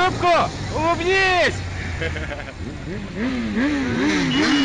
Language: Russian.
улыбку! Улыбнись!